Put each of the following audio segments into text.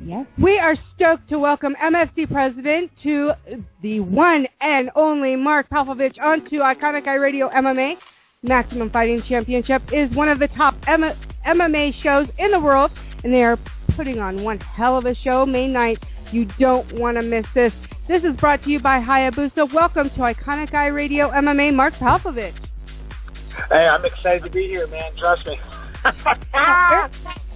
Yes. We are stoked to welcome MFC President to the one and only Mark Pavelich onto Iconici Radio MMA. Maximum Fighting Championship is one of the top M- MMA shows in the world, and they are putting on one hell of a show May 9th. You don't want to miss this. This is brought to you by Hayabusa. Welcome to Iconici Radio MMA, Mark Pavelich. Hey, I'm excited to be here, man. Trust me.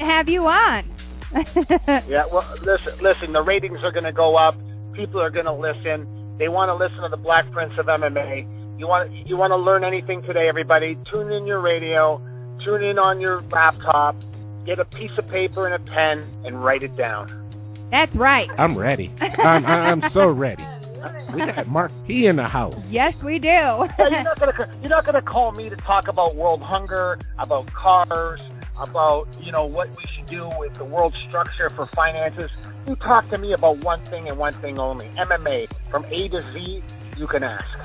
Have you on? yeah, well, listen, listen. The ratings are going to go up. People are going to listen. They want to listen to the Black Prince of MMA. You want you want to learn anything today, everybody? Tune in your radio. Tune in on your laptop. Get a piece of paper and a pen and write it down. That's right. I'm ready. I'm, I'm so ready. We got Mark P in the house. Yes, we do. Yeah, you're not gonna you're not gonna call me to talk about world hunger, about cars, about you know what we should do with the world structure for finances. You talk to me about one thing and one thing only: MMA from A to Z. You can ask.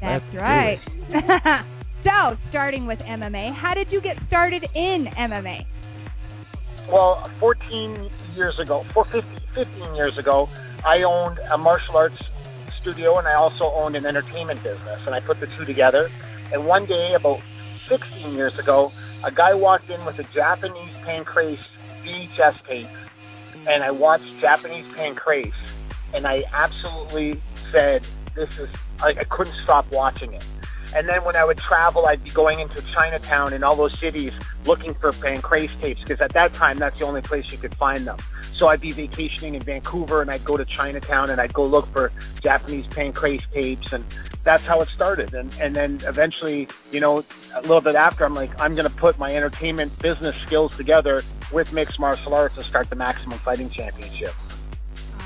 That's Let's right. so, starting with MMA, how did you get started in MMA? Well, 14 years ago, for 15 years ago, I owned a martial arts studio and I also owned an entertainment business, and I put the two together. And one day, about 16 years ago, a guy walked in with a Japanese pancrase VHS tape, and I watched Japanese pancrase, and I absolutely said, "This is." I, couldn't stop watching it. And then when I would travel, I'd be going into Chinatown and all those cities looking for pancrase tapes because at that time that's the only place you could find them. So I'd be vacationing in Vancouver and I'd go to Chinatown and I'd go look for Japanese pancrase tapes and that's how it started. And and then eventually, you know, a little bit after, I'm like, I'm going to put my entertainment business skills together with mixed martial arts to start the Maximum Fighting Championship.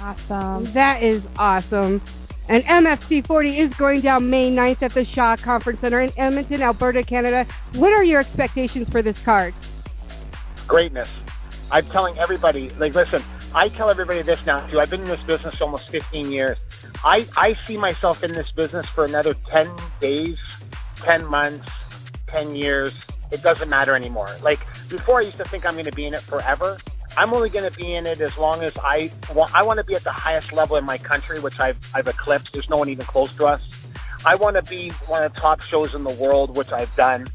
Awesome. That is awesome. And MFC 40 is going down May 9th at the Shaw Conference Center in Edmonton, Alberta, Canada. What are your expectations for this card? greatness. I'm telling everybody, like, listen, I tell everybody this now too. I've been in this business almost 15 years. I, I see myself in this business for another 10 days, 10 months, 10 years. It doesn't matter anymore. Like, before I used to think I'm going to be in it forever. I'm only going to be in it as long as I want. I want to be at the highest level in my country, which I've, I've eclipsed. There's no one even close to us. I want to be one of the top shows in the world, which I've done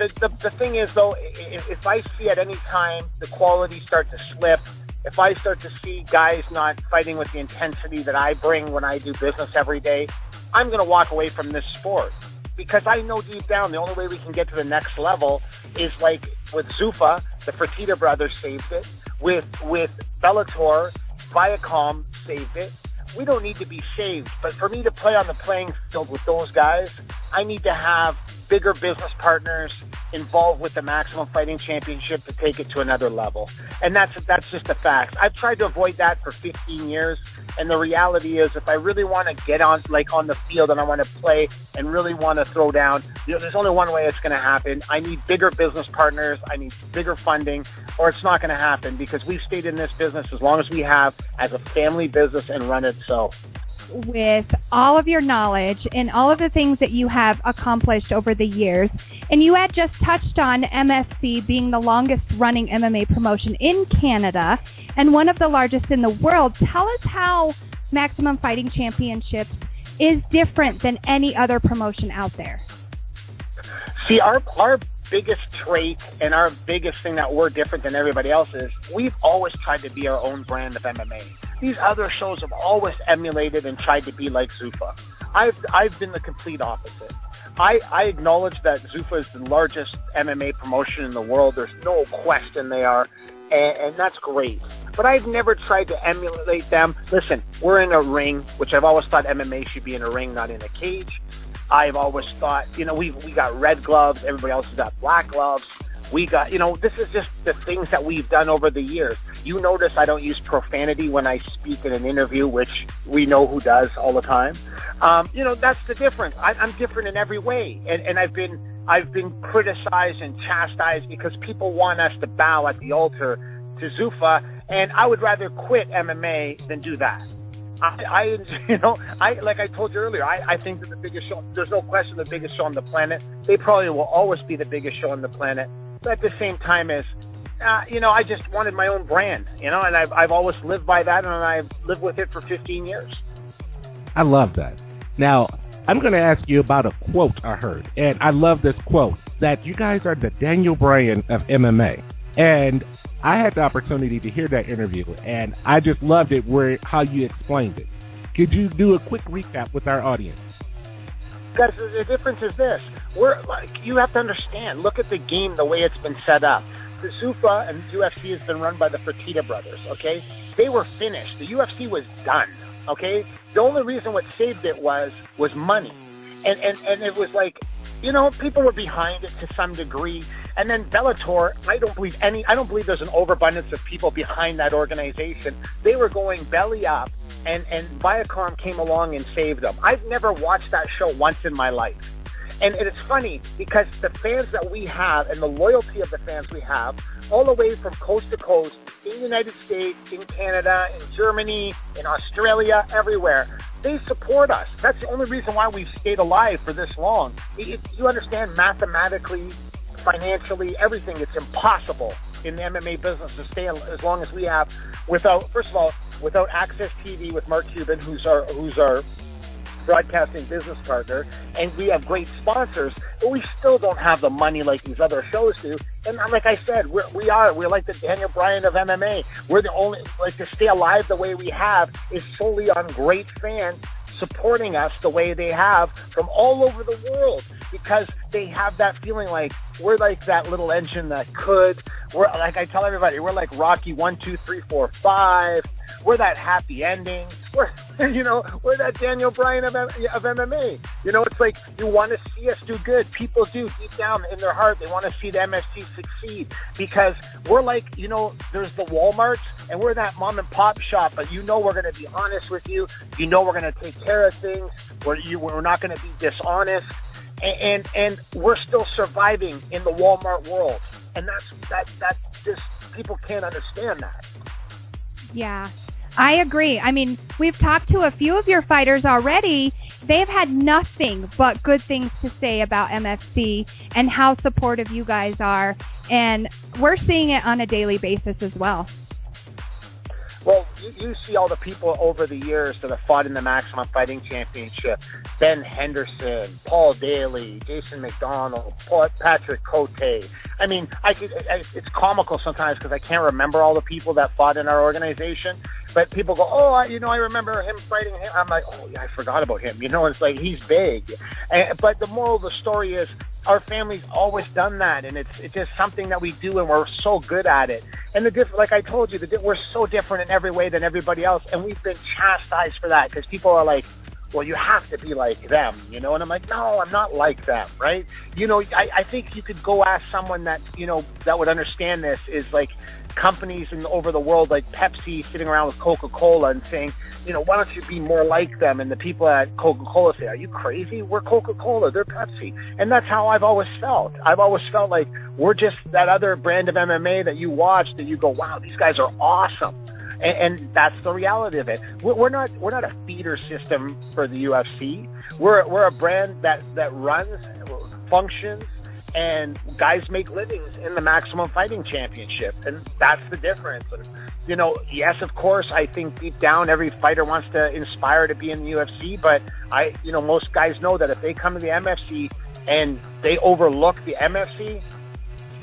the, the, the thing is, though, if, if I see at any time the quality start to slip, if I start to see guys not fighting with the intensity that I bring when I do business every day, I'm going to walk away from this sport. Because I know deep down the only way we can get to the next level is like with Zuffa, the Fertitta brothers saved it. With with Bellator, Viacom saved it. We don't need to be saved, but for me to play on the playing field with those guys, I need to have bigger business partners involved with the Maximum Fighting Championship to take it to another level. And that's that's just a fact. I've tried to avoid that for 15 years, and the reality is if I really want to get on like on the field and I want to play and really want to throw down, you know, there's only one way it's going to happen. I need bigger business partners, I need bigger funding, or it's not going to happen because we've stayed in this business as long as we have as a family business and run it so. With all of your knowledge and all of the things that you have accomplished over the years, and you had just touched on MFC being the longest running MMA promotion in Canada and one of the largest in the world. Tell us how Maximum Fighting Championships is different than any other promotion out there. See, our our biggest trait and our biggest thing that we're different than everybody else is we've always tried to be our own brand of MMA. These other shows have always emulated and tried to be like Zuffa. I've I've been the complete opposite. I, I acknowledge that Zuffa is the largest MMA promotion in the world. There's no question they are, and, and that's great. But I've never tried to emulate them. Listen, we're in a ring, which I've always thought MMA should be in a ring, not in a cage. I've always thought, you know, we we got red gloves. Everybody else has got black gloves. We got, you know, this is just the things that we've done over the years. You notice I don't use profanity when I speak in an interview, which we know who does all the time. Um, you know, that's the difference. I, I'm different in every way, and, and I've been I've been criticized and chastised because people want us to bow at the altar to Zuffa, and I would rather quit MMA than do that. I, I you know, I like I told you earlier, I, I think that the biggest show, there's no question the biggest show on the planet. They probably will always be the biggest show on the planet. At the same time, as uh, you know, I just wanted my own brand, you know, and I've, I've always lived by that, and I've lived with it for 15 years. I love that. Now, I'm going to ask you about a quote I heard, and I love this quote, that you guys are the Daniel Bryan of MMA. And I had the opportunity to hear that interview, and I just loved it where how you explained it. Could you do a quick recap with our audience? Because the difference is this: we're like you have to understand. Look at the game, the way it's been set up. The Zuffa and UFC has been run by the Fertitta brothers. Okay, they were finished. The UFC was done. Okay, the only reason what saved it was was money, and and and it was like, you know, people were behind it to some degree. And then Bellator, I don't believe any, I don't believe there's an overabundance of people behind that organization. They were going belly up, and and Viacom came along and saved them. I've never watched that show once in my life. And, it's funny because the fans that we have and the loyalty of the fans we have all the way from coast to coast in the United States, in Canada, in Germany, in Australia, everywhere. They support us. That's the only reason why we've stayed alive for this long. You understand mathematically, financially, everything. It's impossible in the MMA business to stay as long as we have without, first of all, without AXS TV with Mark Cuban, who's our who's our broadcasting business partner, and we have great sponsors, but we still don't have the money like these other shows do. And like I said, we're, we are. We're like the Daniel Bryan of MMA. We're the only, like to stay alive the way we have is solely on great fans supporting us the way they have from all over the world because they have that feeling like we're like that little engine that could. We're like I tell everybody, we're like Rocky one, two, three, four, five. We're that happy ending. We're you know we're that Daniel Bryan of, of MMA. You know, it's like you want to see us do good. People do deep down in their heart. They want to see the MFC succeed because we're like you know there's the Walmarts and we're that mom and pop shop. But you know we're going to be honest with you. You know we're going to take care of things. We're you, we're not going to be dishonest. And, and and we're still surviving in the Walmart world, and that's that that just people can't understand that. Yeah, I agree. I mean, we've talked to a few of your fighters already. They've had nothing but good things to say about MFC and how supportive you guys are. And we're seeing it on a daily basis as well. Well, you, you see all the people over the years that have fought in the Maximum Fighting Championship. Ben Henderson, Paul Daley, Jason MacDonald, Patrick Cote. I mean, I could, it's comical sometimes because I can't remember all the people that fought in our organization. But people go, oh, I, you know, I remember him fighting him. I'm like, oh, yeah, I forgot about him. You know, it's like he's big. And, but the moral of the story is our family's always done that, and it's it's just something that we do, and we're so good at it. And the diff- like I told you, the we're so different in every way than everybody else, and we've been chastised for that because people are like, well, you have to be like them, you know? And I'm like, no, I'm not like them, right? You know, I, I think you could go ask someone that, you know, that would understand this is like companies in over the world like Pepsi sitting around with Coca-Cola and saying, you know, why don't you be more like them? And the people at Coca-Cola say, are you crazy? We're Coca-Cola. They're Pepsi. And that's how I've always felt. I've always felt like we're just that other brand of MMA that you watch that you go, wow, these guys are awesome and, and that's the reality of it. We're not we're not a feeder system for the UFC. We're we're a brand that that runs, functions, and guys make livings in the Maximum Fighting Championship, and that's the difference. And, you know, yes, of course, I think deep down every fighter wants to inspire to be in the UFC, but I, you know, most guys know that if they come to the MFC and they overlook the MFC,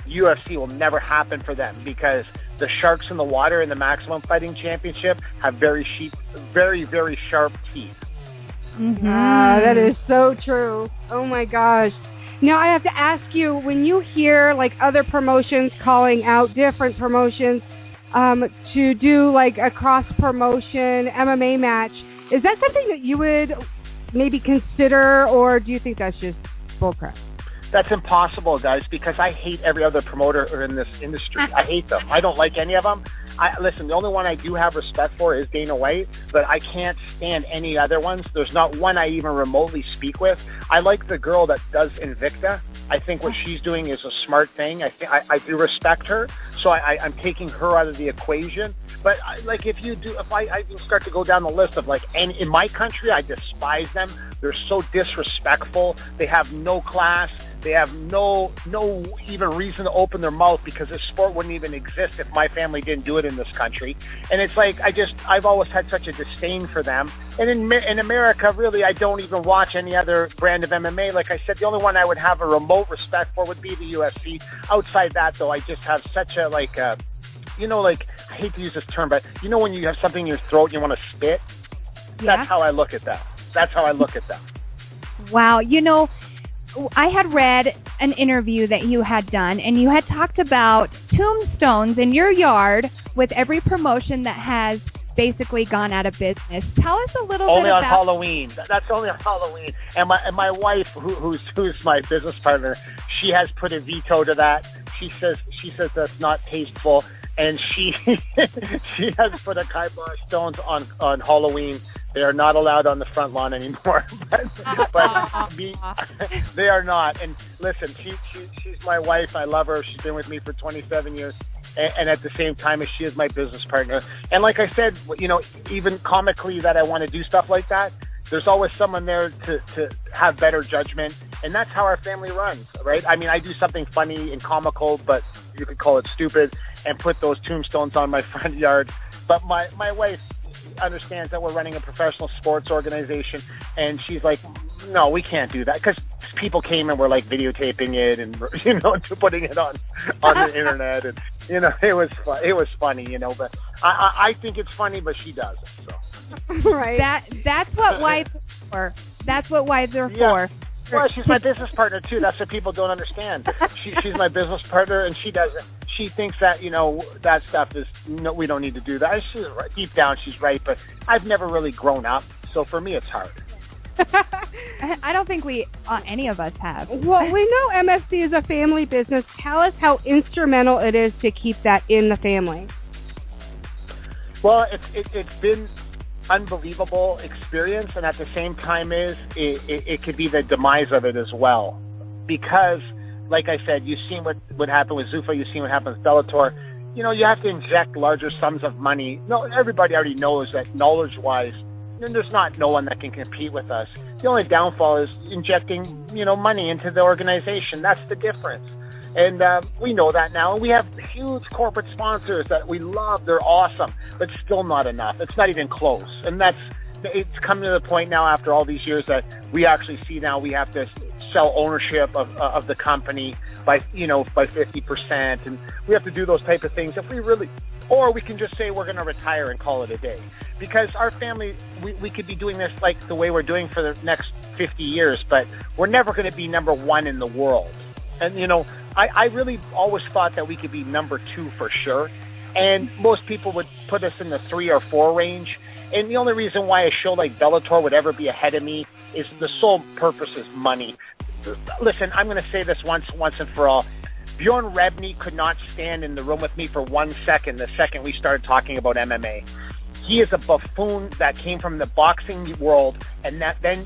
UFC will never happen for them because the sharks in the water in the Maximum Fighting Championship have very sheep, very very sharp teeth. Mm-hmm. Ah, that is so true. Oh my gosh. Now I have to ask you, when you hear like other promotions calling out different promotions um, to do like a cross promotion MMA match, is that something that you would maybe consider, or do you think that's just bullcrap? That's impossible, guys, because I hate every other promoter in this industry. I hate them. I don't like any of them. I, listen, the only one I do have respect for is Dana White, but I can't stand any other ones. There's not one I even remotely speak with. I like the girl that does Invicta. I think what she's doing is a smart thing. I think I, I do respect her, so I, I, I'm taking her out of the equation. But I, like, if you do, if I, I can start to go down the list of like, and in my country, I despise them. They're so disrespectful. They have no class They have no no even reason to open their mouth because this sport wouldn't even exist if my family didn't do it in this country. And it's like I just I've always had such a disdain for them. And in in America, really, I don't even watch any other brand of MMA. Like I said, the only one I would have a remote respect for would be the UFC. Outside that, though, I just have such a like. A, you know, like I hate to use this term, but you know when you have something in your throat and you want to spit. Yeah. That's how I look at that. That's how I look at that. Wow. You know, I had read an interview that you had done, and you had talked about tombstones in your yard with every promotion that has basically gone out of business. Tell us a little only bit on about Halloween. That's only on Halloween. And my and my wife, who, who's who's my business partner, she has put a veto to that. She says she says that's not tasteful, and she she has put a kibosh stones on on Halloween. They are not allowed on the front lawn anymore. but but me, they are not. And listen, she, she she's my wife. I love her. She's been with me for 27 years. And, and at the same time as she is my business partner. And like I said, you know, even comically that I want to do stuff like that, there's always someone there to, to have better judgment. And that's how our family runs, right? I mean, I do something funny and comical, but you could call it stupid, and put those tombstones on my front yard. But my, my wife understands that we're running a professional sports organization, and she's like, no, we can't do that because people came and were like videotaping it and you know putting it on on the internet and you know it was fu- it was funny you know but I I, I think it's funny but she doesn't so right. that. That's what uh, wives are for. That's what wives are Yeah. for. Well she's my business partner too that's what people don't understand she she's my business partner and she doesn't she thinks that you know that stuff is no we don't need to do that she's right deep down she's right but I've never really grown up so for me it's hard I don't think we uh, any of us have. Well, we know MFC is a family business. Tell us how instrumental it is to keep that in the family. Well, it's it, it's been unbelievable experience, and at the same time, is it, it, it could be the demise of it as well, because, like I said, you've seen what what happened with Zuffa, you've seen what happened with Bellator. You know, you have to inject larger sums of money. No, everybody already knows that knowledge-wise, there's not no one that can compete with us. The only downfall is injecting, you know, money into the organization. That's the difference. And uh, we know that now. We have huge corporate sponsors that we love. They're awesome, but still not enough. It's not even close. And that's it's come to the point now after all these years that we actually see now we have to sell ownership of of the company by you know by 50% and we have to do those type of things if we really or we can just say we're going to retire and call it a day because our family we, we could be doing this like the way we're doing for the next 50 years but we're never going to be number one in the world and you know I, I really always thought that we could be number two for sure. And most people would put us in the three or four range. And the only reason why a show like Bellator would ever be ahead of me is the sole purpose is money. Listen I'm going to say this once once and for all. Bjorn Rebney could not stand in the room with me for one second the second we started talking about MMA. He is a buffoon that came from the boxing world and that then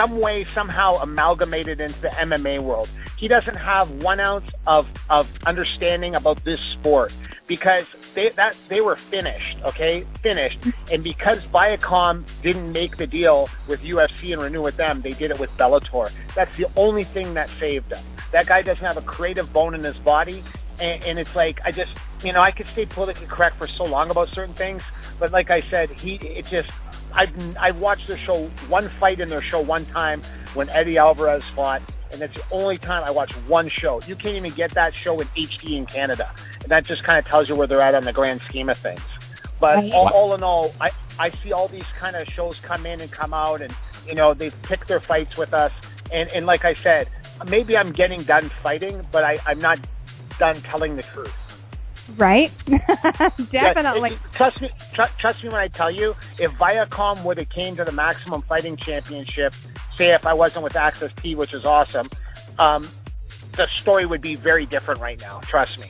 some way somehow amalgamated into the MMA world. He doesn't have one ounce of, of understanding about this sport because they that they were finished, okay? Finished. And because Viacom didn't make the deal with UFC and renew with them, they did it with Bellator. That's the only thing that saved them. That guy doesn't have a creative bone in his body and, and it's like I just you know, I could stay politically correct for so long about certain things, but like I said, he it just I've I watched their show one fight in their show one time when Eddie Alvarez fought, and that's the only time I watched one show. You can't even get that show in HD in Canada, and that just kind of tells you where they're at on the grand scheme of things. But all, all in all, I I see all these kind of shows come in and come out, and you know they've picked their fights with us, and and like I said, maybe I'm getting done fighting, but I I'm not done telling the truth. Right? Yeah, Definitely. it- trust me, tr- trust me when I tell you, if Viacom would have came to the Maximum Fighting Championship, say if I wasn't with Access T, which is awesome, um, the story would be very different right now. Trust me.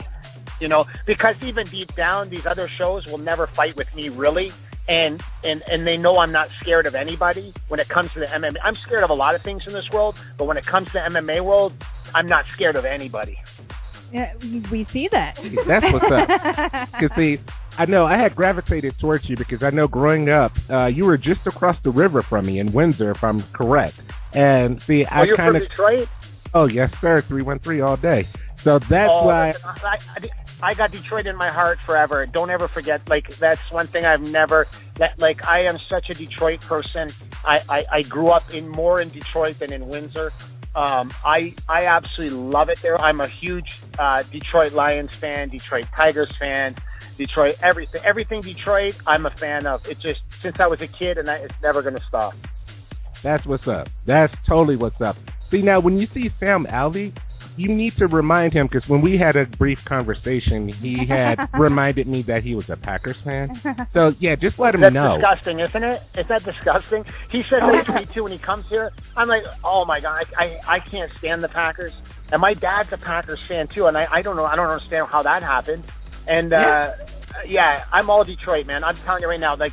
You know, because even deep down, these other shows will never fight with me really. And, and, and they know I'm not scared of anybody when it comes to the MMA. I'm scared of a lot of things in this world, but when it comes to the MMA world, I'm not scared of anybody. Yeah, we- we see that. That's what's up. Because see, I know I had gravitated towards you because I know growing up, uh, you were just across the river from me in Windsor, if I'm correct. And see, Oh, I you're kind from of Detroit? Oh yes, sir. Three one three all day. So that's oh, why I, I, I got Detroit in my heart forever. Don't ever forget. Like that's one thing I've never. That like I am such a Detroit person. I I, I grew up in more in Detroit than in Windsor. Um, I I absolutely love it there. I'm a huge uh, Detroit Lions fan, Detroit Tigers fan, Detroit everything everything Detroit. I'm a fan of. It just since I was a kid, and I, it's never going to stop. That's what's up. That's totally what's up. See now, when you see Sam Alvey, you need to remind him because when we had a brief conversation, he had reminded me that he was a Packers fan. So yeah, just let him That's know. disgusting, isn't it? Is that disgusting? He said that to me too when he comes here. I'm like, oh my god, I I, I can't stand the Packers. And my dad's a Packers fan too, and I, I don't know, I don't understand how that happened. And uh, yeah, I'm all Detroit, man. I'm telling you right now, like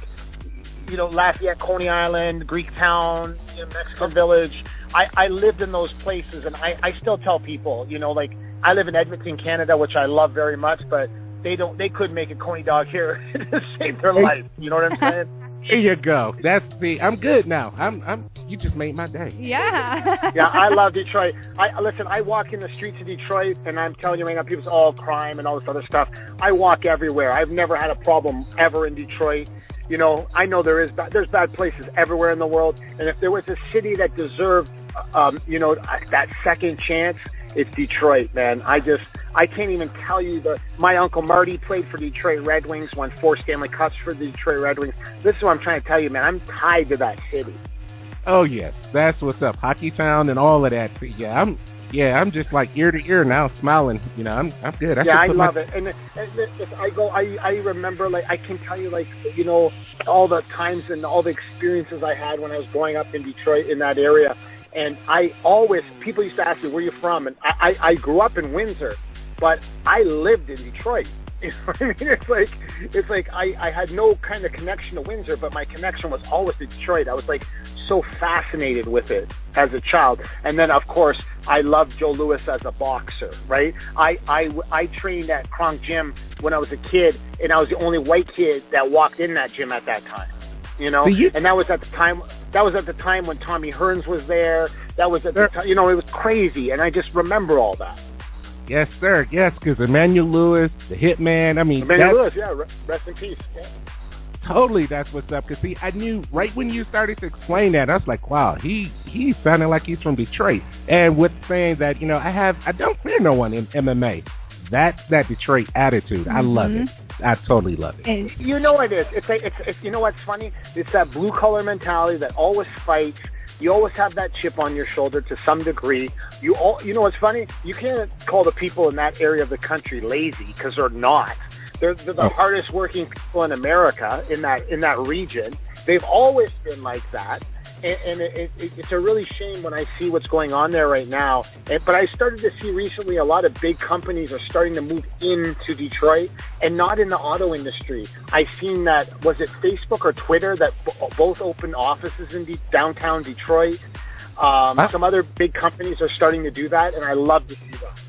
you know, Lafayette, Coney Island, Greek Town, you know, Mexican Village. I, I lived in those places, and I, I still tell people, you know, like I live in Edmonton, Canada, which I love very much, but they don't, they couldn't make a Coney dog here to save their life. You know what I'm saying? Here you go. That's the. I'm good now. I'm. I'm. You just made my day. Yeah. yeah, I love Detroit. I listen. I walk in the streets of Detroit, and I'm telling you right now, people's all crime and all this other stuff. I walk everywhere. I've never had a problem ever in Detroit. You know, I know there is there's bad places everywhere in the world, and if there was a city that deserved, um, you know, that second chance, it's Detroit, man. I just I can't even tell you the. My uncle Marty played for Detroit Red Wings, won four Stanley Cups for the Detroit Red Wings. This is what I'm trying to tell you, man. I'm tied to that city. Oh yes, that's what's up. Hockey Town and all of that. Yeah, I'm yeah, I'm just like ear to ear now, smiling. You know, I'm I'm good. I yeah, I love my... it. And, and if I go, I I remember like I can tell you like you know all the times and all the experiences I had when I was growing up in Detroit in that area. And I always people used to ask me where you from, and I I, I grew up in Windsor, but I lived in Detroit. You know what I mean? It's like it's like I, I had no kind of connection to Windsor, but my connection was always to Detroit. I was like so fascinated with it as a child. And then of course I loved Joe Louis as a boxer, right? I, I, I trained at Kronk Gym when I was a kid, and I was the only white kid that walked in that gym at that time. You know, you, and that was at the time. That was at the time when Tommy Hearns was there. That was at the time. You know, it was crazy, and I just remember all that. Yes, sir. Yes, because Emmanuel Lewis, the Hitman. I mean, Emmanuel Lewis. Yeah, rest in peace. Yeah totally that's what's up. Cause see, I knew right when you started to explain that, I was like, wow, he he sounded like he's from Detroit. And with saying that, you know, I have I don't fear no one in MMA. That's that Detroit attitude. Mm-hmm. I love it. I totally love it. You know what it is? It's, a, it's, it's you know what's funny? It's that blue collar mentality that always fights. You always have that chip on your shoulder to some degree. You all, you know what's funny? You can't call the people in that area of the country lazy because they're not. They're, they're the oh. hardest working people in America in that in that region. They've always been like that, and, and it, it, it's a really shame when I see what's going on there right now. And, but I started to see recently a lot of big companies are starting to move into Detroit and not in the auto industry. I've seen that was it Facebook or Twitter that b- both opened offices in de- downtown Detroit. Um, Some other big companies are starting to do that, and I love to see that.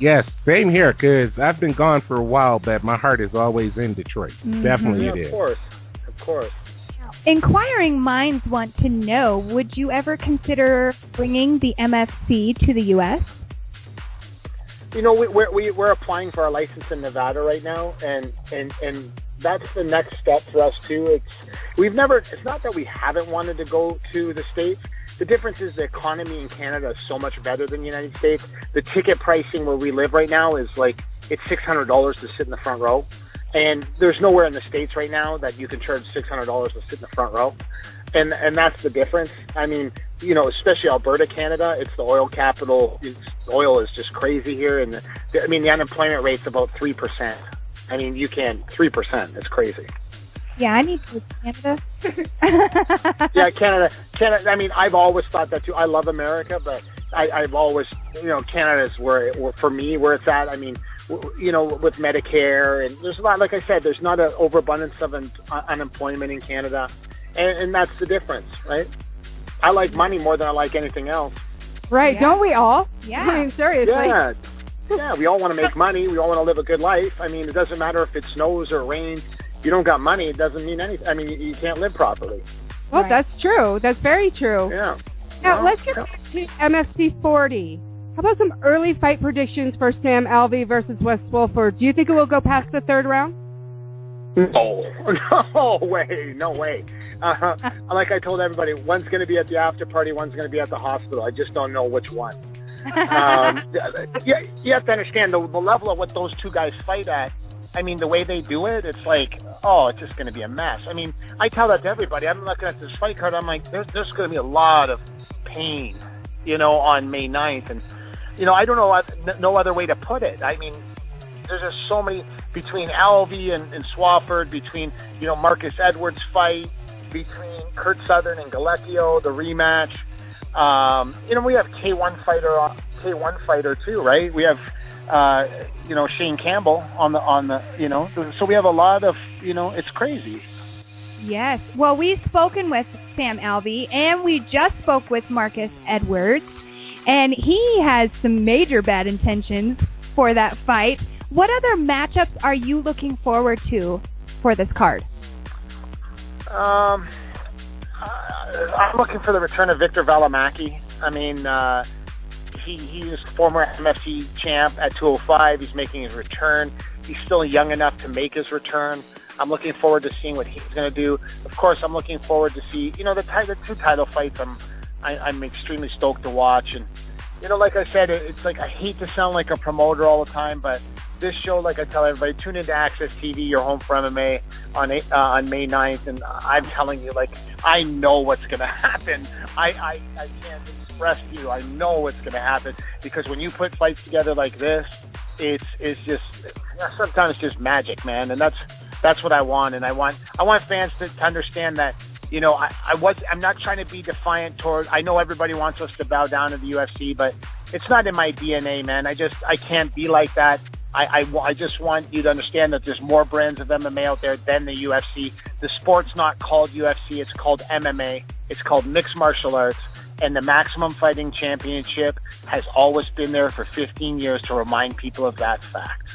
Yes, same here, because I've been gone for a while, but my heart is always in Detroit. Mm-hmm. Definitely yeah, it is. Of course, of course. Inquiring minds want to know, would you ever consider bringing the MFC to the U.S.? You know, we, we're, we, we're applying for our license in Nevada right now, and, and, and that's the next step for us, too. It's, we've never, it's not that we haven't wanted to go to the States, the difference is the economy in Canada is so much better than the United States. The ticket pricing where we live right now is like it's six hundred dollars to sit in the front row, and there's nowhere in the states right now that you can charge six hundred dollars to sit in the front row, and and that's the difference. I mean, you know, especially Alberta, Canada, it's the oil capital. It's, oil is just crazy here, and the, I mean the unemployment rate's about three percent. I mean, you can three percent. It's crazy. Yeah, I need to go to Canada. yeah, Canada. Canada. I mean, I've always thought that too. I love America, but I, I've always, you know, Canada's is where, where, for me, where it's at. I mean, w- you know, with Medicare and there's a lot. Like I said, there's not an overabundance of un- unemployment in Canada, and, and that's the difference, right? I like money more than I like anything else. Right? Yeah. Don't we all? Yeah. I mean, seriously. Yeah. Yeah, we all want to make money. We all want to live a good life. I mean, it doesn't matter if it snows or rains you don't got money, it doesn't mean anything. I mean, you, you can't live properly. Well, right. that's true. That's very true. Yeah. Now, well, let's get yeah. to MFC 40. How about some early fight predictions for Sam Alvey versus Wes Swofford? Do you think it will go past the third round? No, no way, no way. Uh, like I told everybody, one's going to be at the after party, one's going to be at the hospital. I just don't know which one. um, yeah, you have to understand the, the level of what those two guys fight at. I mean, the way they do it, it's like, oh, it's just going to be a mess. I mean, I tell that to everybody. I'm looking at this fight card. I'm like, there's, there's going to be a lot of pain, you know, on May 9th. And, you know, I don't know no other way to put it. I mean, there's just so many between Alvey and, and Swofford, between, you know, Marcus Edwards fight, between Kurt Southern and Galecchio, the rematch. Um, you know, we have K1 fighter, K1 fighter too, right? We have, uh, you know, Shane Campbell on the on the, you know, so we have a lot of, you know, it's crazy. Yes. Well, we've spoken with Sam Alvey, and we just spoke with Marcus Edwards, and he has some major bad intentions for that fight. What other matchups are you looking forward to for this card? Um, I'm looking for the return of Victor Valimaki. I mean, uh, he he is former MFC champ at 205. He's making his return. He's still young enough to make his return. I'm looking forward to seeing what he's going to do. Of course, I'm looking forward to see you know the, t- the two title fights. I'm I, I'm extremely stoked to watch, and you know, like I said, it, it's like I hate to sound like a promoter all the time, but this show, like I tell everybody, tune into AXS TV, your home for MMA on uh, on May 9th, and I'm telling you, like I know what's going to happen. I, I I can't you. I know what's going to happen because when you put fights together like this, it's it's just sometimes just magic, man, and that's that's what I want, and I want I want fans to, to understand that you know, I, I was, I'm not trying to be defiant toward, I know everybody wants us to bow down to the UFC, but it's not in my DNA, man. I just, I can't be like that. I, I, I just want you to understand that there's more brands of MMA out there than the UFC. The sport's not called UFC. It's called MMA. It's called mixed martial arts. And the Maximum Fighting Championship has always been there for 15 years to remind people of that fact.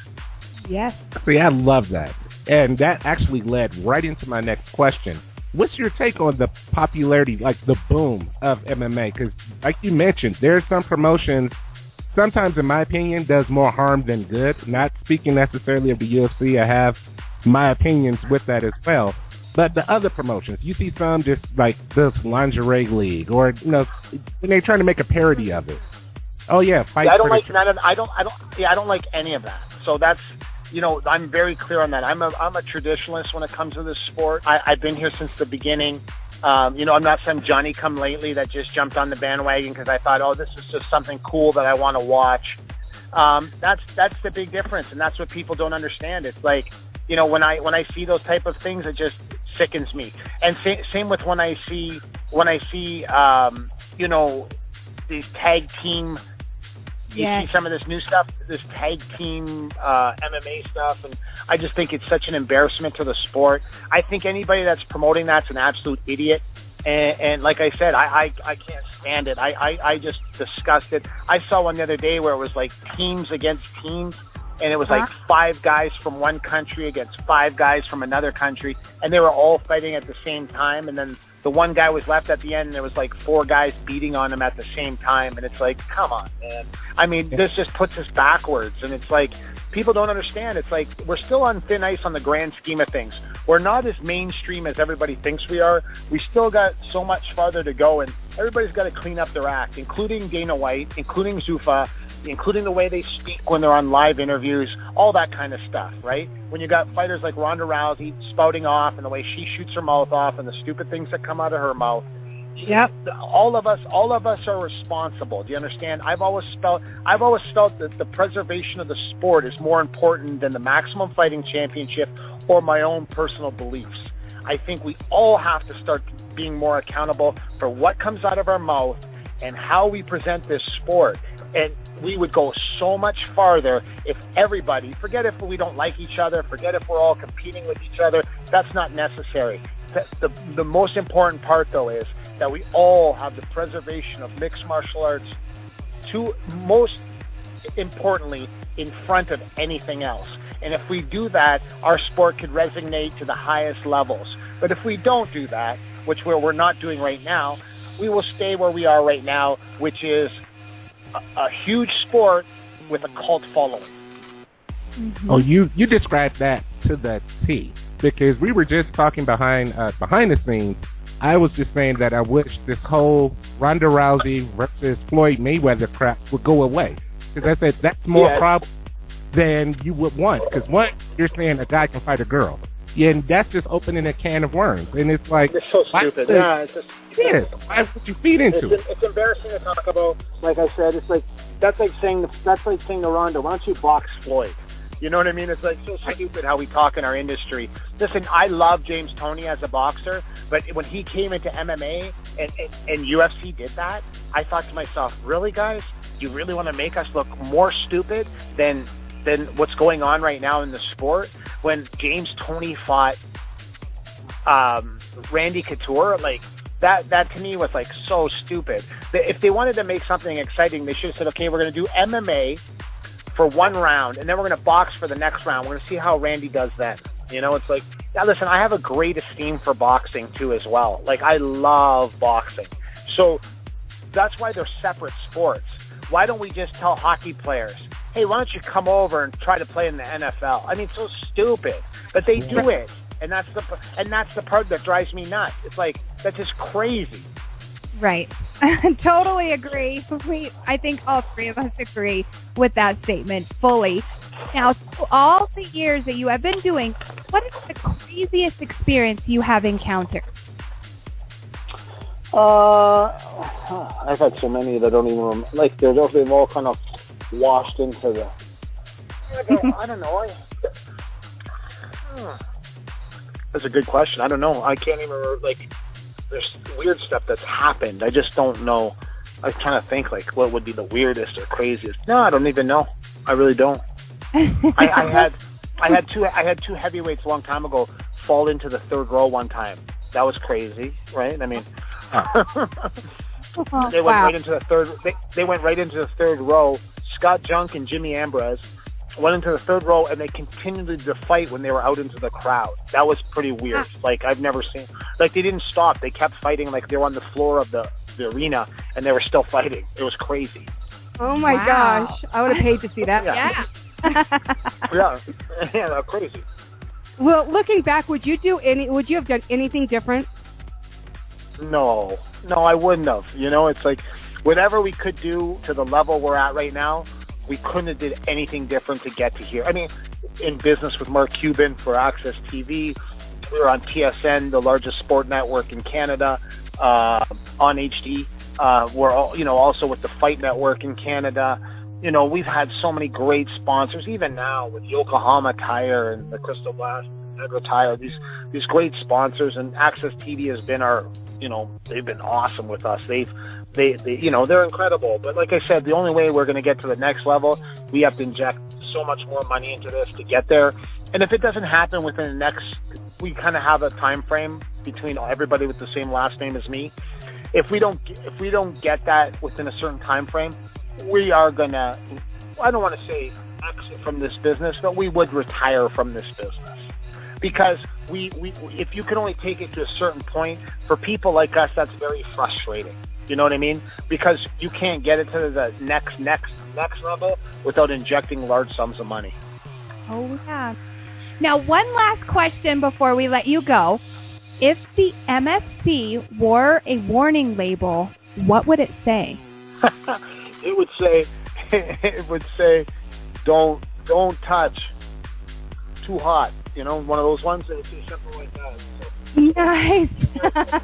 Yes. See, I love that. And that actually led right into my next question. What's your take on the popularity, like the boom of MMA? Because, like you mentioned, there are some promotions sometimes, in my opinion, does more harm than good. Not speaking necessarily of the UFC, I have my opinions with that as well. But the other promotions, you see some just like this lingerie league, or you know, when they're trying to make a parody of it. Oh yeah, fight. Yeah, I don't like none of. I don't. I don't. Yeah, I don't like any of that. So that's. You know, I'm very clear on that. I'm a I'm a traditionalist when it comes to this sport. I, I've been here since the beginning. Um, you know, I'm not some Johnny come lately that just jumped on the bandwagon because I thought, oh, this is just something cool that I want to watch. Um, that's that's the big difference, and that's what people don't understand. It's like, you know, when I when I see those type of things, it just sickens me. And sa- same with when I see when I see, um, you know, these tag team you see some of this new stuff, this tag team uh, MMA stuff, and I just think it's such an embarrassment to the sport. I think anybody that's promoting that's an absolute idiot. And, and like I said, I, I, I can't stand it. I, I, I just disgust it. I saw one the other day where it was like teams against teams, and it was like uh-huh. five guys from one country against five guys from another country, and they were all fighting at the same time, and then the one guy was left at the end and there was like four guys beating on him at the same time and it's like come on man. I mean this just puts us backwards and it's like people don't understand. It's like we're still on thin ice on the grand scheme of things. We're not as mainstream as everybody thinks we are. We still got so much farther to go and everybody's got to clean up their act including dana white including zuffa including the way they speak when they're on live interviews, all that kind of stuff, right? When you got fighters like Ronda Rousey spouting off and the way she shoots her mouth off and the stupid things that come out of her mouth. Yep. All of us, all of us are responsible. Do you understand? I've always felt, I've always felt that the preservation of the sport is more important than the maximum fighting championship or my own personal beliefs. I think we all have to start being more accountable for what comes out of our mouth and how we present this sport. And we would go so much farther if everybody, forget if we don't like each other, forget if we're all competing with each other. That's not necessary. The, the, most important part, though, is that we all have the preservation of mixed martial arts to most importantly in front of anything else. And if we do that, our sport could resonate to the highest levels. But if we don't do that, which we're, we're not doing right now, we will stay where we are right now, which is a, a huge sport with a cult following. Mm-hmm. Oh, you you described that to the T because we were just talking behind uh, behind the scenes. I was just saying that I wish this whole Ronda Rousey versus Floyd Mayweather crap would go away because I said that's more yeah. problem than you would want. Because one, you're saying a guy can fight a girl. Yeah, and that's just opening a can of worms. And it's like, it's so stupid. Yeah, it's just, yeah, why would you feed into it's, it? It's embarrassing to talk about. Like I said, it's like that's like saying that's like saying to Ronda, why don't you box Floyd? You know what I mean? It's like so stupid how we talk in our industry. Listen, I love James Toney as a boxer, but when he came into MMA and, and, and UFC did that, I thought to myself, really, guys? You really want to make us look more stupid than than what's going on right now in the sport? When James Toney fought um, Randy Couture, like that that to me was like so stupid. If they wanted to make something exciting, they should have said, okay, we're going to do MMA for one round, and then we're going to box for the next round. We're going to see how Randy does then. You know, it's like, yeah, listen, I have a great esteem for boxing too as well. Like I love boxing. So that's why they're separate sports. Why don't we just tell hockey players, hey, why don't you come over and try to play in the NFL? I mean, so stupid, but they do it, and that's the and that's the part that drives me nuts. It's like that's just crazy. Right. totally agree. We, I think all three of us agree with that statement fully. Now, all the years that you have been doing, what is the craziest experience you have encountered? Uh, I've had so many that I don't even remember. Like, they're, they've all kind of washed into the... I don't, I don't know. I, That's a good question. I don't know. I can't even remember, like there's weird stuff that's happened. I just don't know. I was trying to think like what would be the weirdest or craziest. No, I don't even know. I really don't. I, I had I had two I had two heavyweights a long time ago fall into the third row one time. That was crazy, right? I mean, uh-huh. they went wow. right into the third. They, they went right into the third row. Scott Junk and Jimmy Ambrose went into the third row and they continued to fight when they were out into the crowd. That was pretty weird. Like I've never seen. Like they didn't stop. They kept fighting. Like they were on the floor of the the arena and they were still fighting. It was crazy. Oh my wow. gosh! I would have paid to see that. yeah. yeah. yeah, crazy. Well, looking back, would you do any? Would you have done anything different? No, no, I wouldn't have. You know, it's like whatever we could do to the level we're at right now, we couldn't have did anything different to get to here. I mean, in business with Mark Cuban for AXS TV, we were on TSN, the largest sport network in Canada, uh, on HD. Uh, we're all, you know, also with the Fight Network in Canada. You know, we've had so many great sponsors, even now with Yokohama Tire and the Crystal Blast, Edra Tire. These these great sponsors, and AXS TV has been our, you know, they've been awesome with us. They've they, they, you know, they're incredible. But like I said, the only way we're going to get to the next level, we have to inject so much more money into this to get there. And if it doesn't happen within the next, we kind of have a time frame between everybody with the same last name as me. If we don't, if we don't get that within a certain time frame, we are gonna. I don't want to say exit from this business, but we would retire from this business because we, we if you can only take it to a certain point for people like us that's very frustrating you know what I mean? Because you can't get it to the next, next, next level without injecting large sums of money. Oh, yeah. Now, one last question before we let you go. If the MFC wore a warning label, what would it say? it would say, it would say, don't, don't touch, too hot. You know, one of those ones. It would say something like that. So, nice.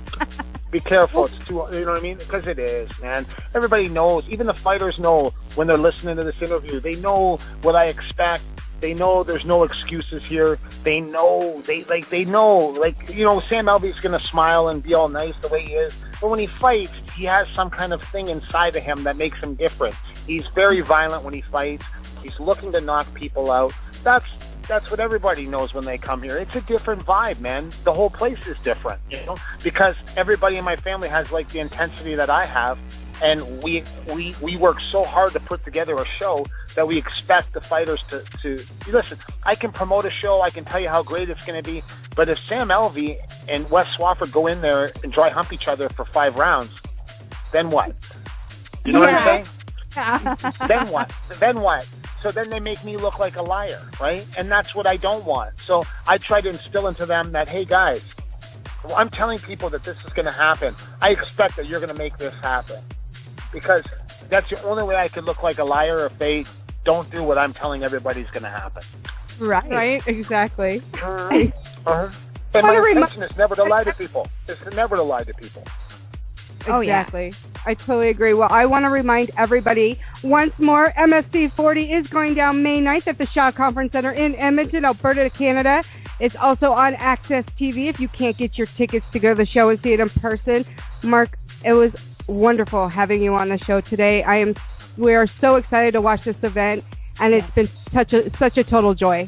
be careful. It's too, you know what I mean? Because it is, man. Everybody knows. Even the fighters know when they're listening to this interview. They know what I expect. They know there's no excuses here. They know they like they know like you know Sam Alvey's gonna smile and be all nice the way he is, but when he fights, he has some kind of thing inside of him that makes him different. He's very violent when he fights. He's looking to knock people out. That's that's what everybody knows when they come here. It's a different vibe, man. The whole place is different, you know, because everybody in my family has like the intensity that I have, and we we we work so hard to put together a show that we expect the fighters to to listen. I can promote a show, I can tell you how great it's going to be, but if Sam Alvey and Wes Swofford go in there and dry hump each other for five rounds, then what? You know what I'm saying? Then what? Then what? So then they make me look like a liar, right? And that's what I don't want. So I try to instill into them that, hey guys, I'm telling people that this is going to happen. I expect that you're going to make this happen because that's the only way I could look like a liar if they don't do what I'm telling everybody's going to happen. right. Right. Exactly. Uh-huh. And my Wanna remi- is never to lie to people. It's never to lie to people. Oh, yeah. Exactly. I totally agree. Well, I want to remind everybody once more, MFC 40 is going down May 9th at the Shaw Conference Center in Edmonton, Alberta, Canada. It's also on AXS TV if you can't get your tickets to go to the show and see it in person. Mark, it was wonderful having you on the show today. I am, we are so excited to watch this event and it's been such a, such a total joy.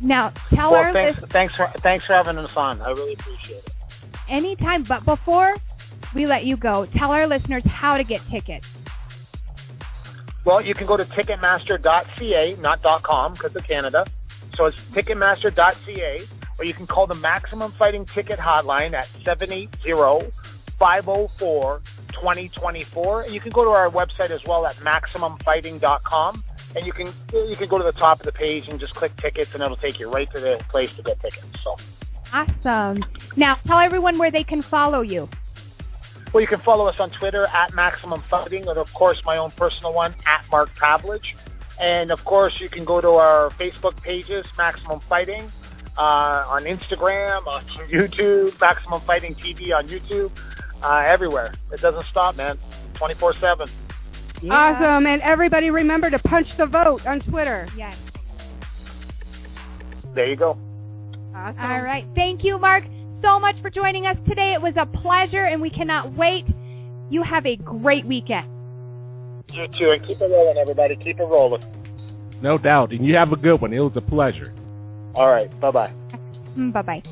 Now, tell Well, our thanks, listeners thanks for thanks for having us on. I really appreciate it. anytime, but before we let you go, tell our listeners how to get tickets. Well, you can go to Ticketmaster.ca, not .com because of Canada. So it's Ticketmaster.ca, or you can call the Maximum Fighting Ticket Hotline at 780-504-2024. And you can go to our website as well at MaximumFighting.com. And you can you can go to the top of the page and just click tickets, and it'll take you right to the place to get tickets. So, Awesome. Now, tell everyone where they can follow you. Well, you can follow us on Twitter at Maximum Fighting, and of course my own personal one at Mark Pavelich. And of course, you can go to our Facebook pages, Maximum Fighting, uh, on Instagram, on YouTube, Maximum Fighting TV on YouTube, uh, everywhere. It doesn't stop, man. 24/7. Awesome. And everybody remember to punch the vote on Twitter. Yes. There you go. Awesome. All right. Thank you, Mark, so much for joining us today. It was a pleasure, and we cannot wait. You have a great weekend. You too, and keep it rolling, everybody. Keep it rolling. No doubt. And you have a good one. It was a pleasure. All right. Bye bye. Mm, Bye-bye.